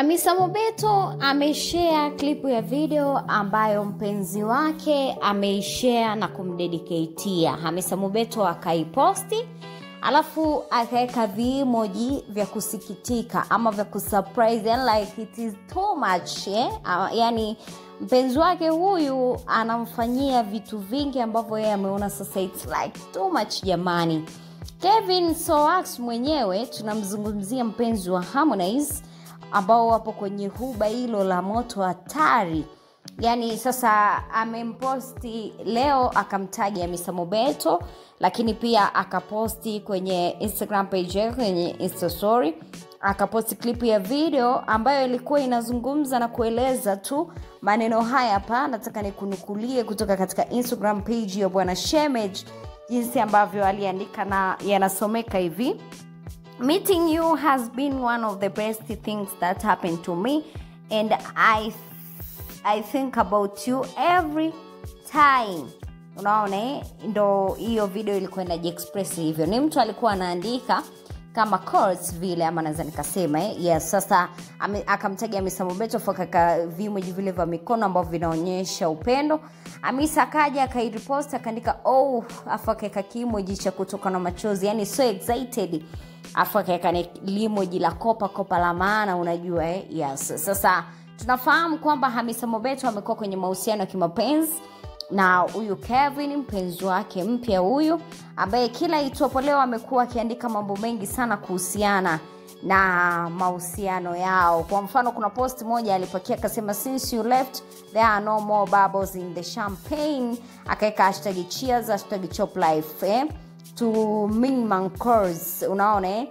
Hamisa Mobeto ameshare klipu ya video ambayo mpenzi wake ameishare na kumdediketia. Hamisa Mobeto akaiposti alafu akaweka viimoji vya kusikitika ama vya kusurprise, yani like it is too much eh? Ah, yani mpenzi wake huyu anamfanyia vitu vingi ambavyo yeye ameona sasa it's like too much jamani. Kevin Soax mwenyewe tunamzungumzia mpenzi wa Harmonize ambao wapo kwenye huba hilo la moto hatari. Yani sasa amemposti leo akamtaja misa Mobeto lakini pia akaposti kwenye instagram page yake kwenye instastory akaposti klipu ya video ambayo ilikuwa inazungumza na kueleza tu maneno haya hapa. Nataka nikunukulie kutoka katika instagram page ya bwana shemage jinsi ambavyo aliandika na yanasomeka hivi Meeting you has been one of the best things that happened to me, and I I think about you every time. Unaona, eh? ndo hiyo video ilikuwa inajiexpress hivyo. Ni mtu alikuwa anaandika kama course vile ama naweza nikasema eh? yes sasa akamtaja Hamisa Mobeto kaka vimoji vile vya mikono ambavyo vinaonyesha upendo amisa akaja akairepost akaandika oh afu akaeka kimoji cha kutoka na machozi yani so excited afu akaweka limoji la kopa kopa la maana unajua eh? yes sasa tunafahamu kwamba Hamisa Mobeto amekuwa kwenye mahusiano ya kimapenzi na huyu Kevin mpenzi wake mpya huyu ambaye kila itwapo leo amekuwa akiandika mambo mengi sana kuhusiana na mahusiano yao kwa mfano kuna post moja alipakia akasema since you left there are no more bubbles in the champagne akaweka hashtag cheers hashtag chop life eh? To Milman Kors, unaona eh?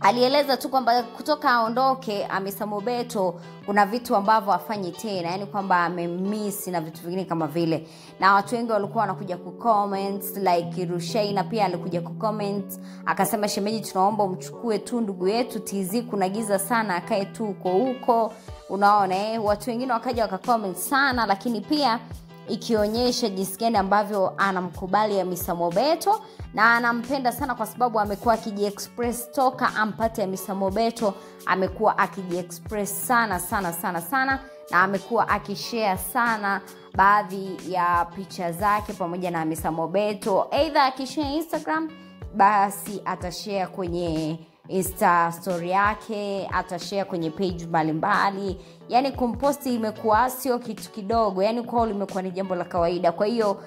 alieleza tu kwamba kutoka aondoke amesamobeto kuna vitu ambavyo afanyi tena yani kwamba amemisi na vitu vingine kama vile na watu wengi walikuwa wanakuja kucomment like Rushaina pia alikuja kucomment akasema shemeji tunaomba umchukue tu ndugu yetu TZ kuna giza sana akae tu huko huko unaona eh? watu wengine wakaja wakacomment sana lakini pia ikionyesha jinsi gani ambavyo anamkubali Hamisa Mobeto na anampenda sana kwa sababu amekuwa akijiexpress toka ampate Hamisa Mobeto, amekuwa akijiexpress sana sana sana sana, na amekuwa akishare sana baadhi ya picha zake pamoja na Hamisa Mobeto, aidha akishare Instagram, basi atashare kwenye insta story yake atashare kwenye page mbalimbali. Yani komposti imekuwa sio kitu kidogo. Yani kwao limekuwa ni jambo la kawaida. Kwa hiyo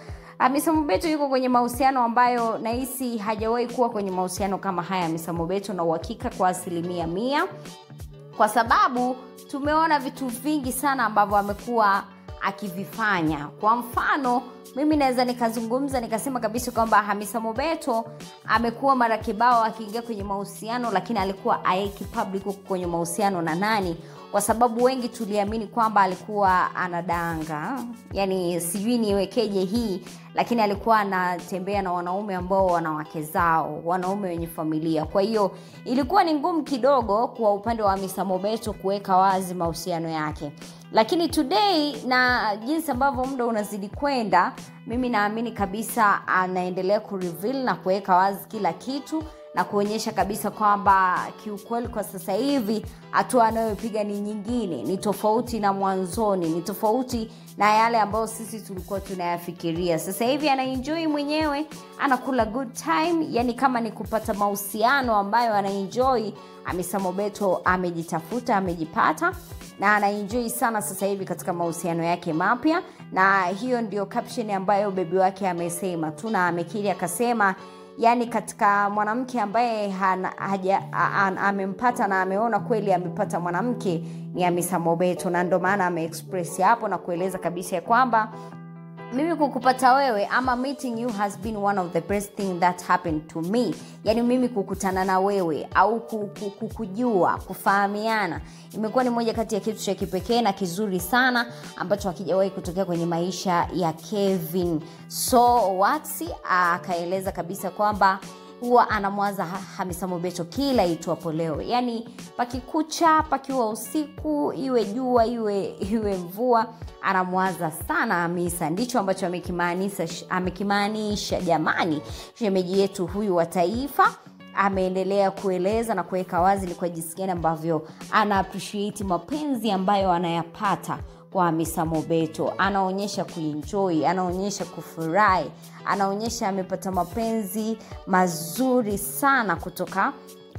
misamo beto yuko kwenye mahusiano ambayo nahisi hajawahi kuwa kwenye mahusiano kama haya misamo beto na uhakika kwa asilimia mia. Kwa sababu tumeona vitu vingi sana ambavyo amekuwa akivifanya kwa mfano mimi naweza nikazungumza nikasema kabisa kwamba hamisa mobeto amekuwa mara kibao akiingia kwenye mahusiano lakini alikuwa aeki public kwenye mahusiano na nani kwa sababu wengi tuliamini kwamba alikuwa anadanga. Yani sijui niwekeje hii lakini alikuwa anatembea na wanaume ambao wanawake zao wanaume wenye familia. Kwa hiyo ilikuwa ni ngumu kidogo kwa upande wa misamobeto kuweka wazi mahusiano yake. Lakini today na jinsi ambavyo muda unazidi kwenda mimi naamini kabisa anaendelea kureveal na kuweka wazi kila kitu na kuonyesha kabisa kwamba kiukweli kwa sasa hivi hatua anayopiga ni nyingine ni tofauti na mwanzoni ni tofauti na yale ambayo sisi tulikuwa tunayafikiria. Sasa hivi anaenjoi mwenyewe anakula good time yani kama ni kupata mahusiano ambayo anaenjoi amisamobeto amejitafuta amejipata na anaenjoi sana sasa hivi katika mahusiano yake mapya. Na hiyo ndio caption ambayo bebi wake amesema tuna amekiri akasema yani katika mwanamke ambaye amempata na ameona kweli amepata mwanamke ni amisa mobeto. Na ndo maana ameexpress hapo na kueleza kabisa ya kwamba mimi kukupata wewe ama meeting you has been one of the best thing that happened to me. Yani mimi kukutana na wewe au ku- ku- ku- kujua kufahamiana imekuwa ni moja kati ya kitu cha kipekee na kizuri sana ambacho hakijawahi kutokea kwenye maisha ya kevin. So watsi akaeleza kabisa kwamba huwa anamwaza hamisa mobeto kila itwapo leo. Yaani pakikucha pakiwa usiku iwe jua iwe iwe mvua anamwaza sana hamisa. Ndicho ambacho amekimaanisha jamani shemeji yetu huyu wa taifa ameendelea kueleza na kuweka wazi ni kwa jinsi gani ambavyo ana mapenzi ambayo anayapata kwa misamobeto anaonyesha kuinjoi anaonyesha kufurahi anaonyesha amepata mapenzi mazuri sana kutoka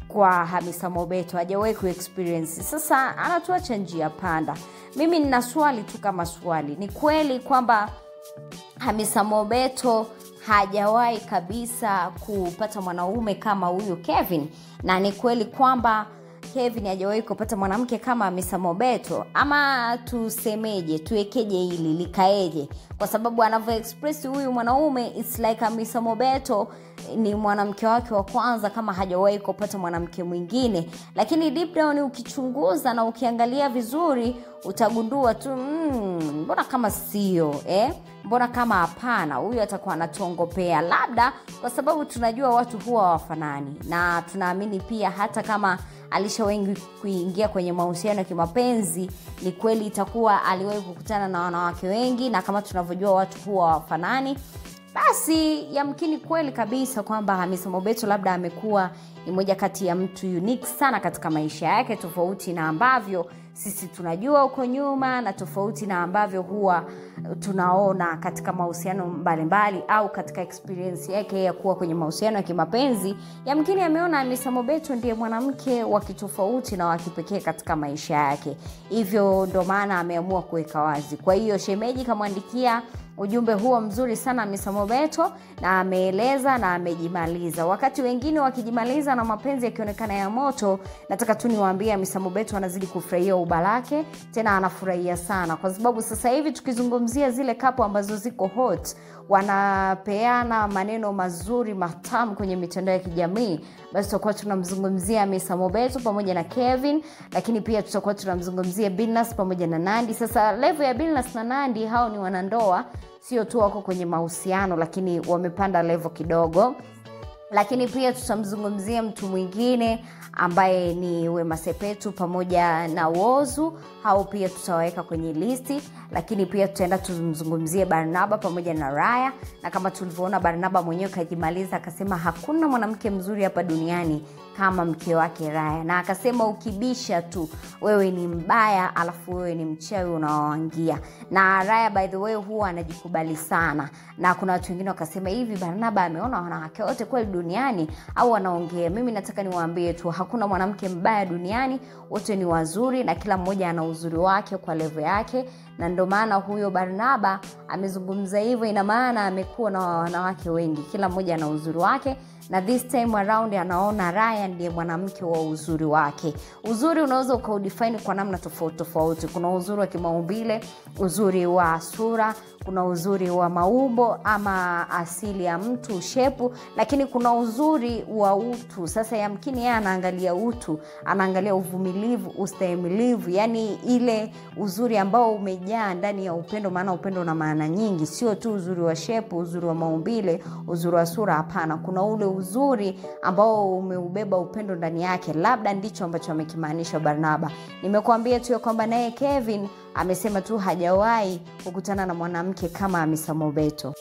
kwa hamisa mobeto hajawahi kuexperience. Sasa anatuacha njia panda. Mimi nina swali tu kama swali. Ni kweli kwamba hamisa mobeto hajawahi kabisa kupata mwanaume kama huyu kevin? Na ni kweli kwamba kevin hajawahi kupata mwanamke kama misamobeto ama tusemeje tuwekeje hili likaeje? Kwa sababu anavyoexpress huyu mwanaume its like hamisa mobeto ni mwanamke wake wa kwanza kama hajawahi kupata mwanamke mwingine. Lakini deep down ukichunguza na ukiangalia vizuri utagundua tu mm, mbona kama sio eh? Mbona kama hapana? Huyu atakuwa anatuongopea. Labda kwa sababu tunajua watu huwa wafanani na tunaamini pia hata kama alisha wengi kuingia kwenye mahusiano ya kimapenzi ni kweli itakuwa aliwahi kukutana na wanawake wengi na kama tunavyojua watu huwa wafanani basi yamkini kweli kabisa kwamba hamisa mobeto labda amekuwa ni moja kati ya mtu unique sana katika maisha yake tofauti na ambavyo sisi tunajua huko nyuma na tofauti na ambavyo huwa tunaona katika mahusiano mbalimbali au katika experience yake ya kuwa kwenye mahusiano ya kimapenzi yamkini ameona hamisa mobeto ndiye mwanamke wa kitofauti na wakipekee katika maisha yake. Hivyo ndo maana ameamua kuweka wazi. Kwa hiyo shemeji kamwandikia ujumbe huo mzuri sana misamobeto na ameeleza na amejimaliza. Wakati wengine wakijimaliza na mapenzi yakionekana ya moto nataka tu niwaambie misamobeto anazidi kufurahia ubalake tena anafurahia sana. Kwa sababu sasa hivi tukizungumzia zile kapo ambazo ziko hot wanapeana maneno mazuri matamu kwenye mitandao ya kijamii basi tutakuwa tunamzungumzia misa mobeto pamoja na kevin lakini pia tutakuwa tunamzungumzia bilnas pamoja na nandi. Sasa levo ya bilnas na nandi hao ni wanandoa sio tu wako kwenye mahusiano lakini wamepanda levo kidogo lakini pia tutamzungumzia mtu mwingine ambaye ni wema sepetu pamoja na wozu. Au pia tutawaweka kwenye listi. Lakini pia tutaenda tumzungumzie barnaba pamoja na raya. Na kama tulivyoona barnaba mwenyewe kajimaliza akasema hakuna mwanamke mzuri hapa duniani kama mke wake raya na akasema ukibisha tu wewe ni mbaya alafu wewe ni mchawi unaoangia na raya by the way huwa anajikubali sana. Na kuna watu wengine wakasema hivi barnaba ameona wanawake wote kweli duniani au wanaongea? Mimi nataka niwaambie tu hakuna mwanamke mbaya duniani wote ni wazuri na kila mmoja ana uzuri wake kwa levo yake. Na ndo maana huyo barnaba amezungumza hivyo ina maana amekuwa na wanawake wengi. Kila mmoja ana uzuri wake. Na this time around anaona raya ndiye mwanamke wa uzuri wake. Uzuri unaweza ukaudifaini kwa namna tofauti tofauti. Kuna uzuri wa kimaumbile uzuri wa sura kuna uzuri wa maumbo ama asili ya mtu shepu lakini kuna uzuri wa utu. Sasa yamkini yeye anaangalia utu anaangalia uvumilivu ustahimilivu yani ile uzuri ambao umejaa ndani ya upendo maana upendo una maana nyingi. Sio tu uzuri wa shepu uzuri wa maumbile uzuri wa sura hapana. Kuna ule uzuri ambao umeubeba upendo ndani yake. Labda ndicho ambacho amekimaanisha barnaba. Nimekuambia tu ya kwamba naye kevin amesema tu hajawahi kukutana na mwanamke kama amisa mobeto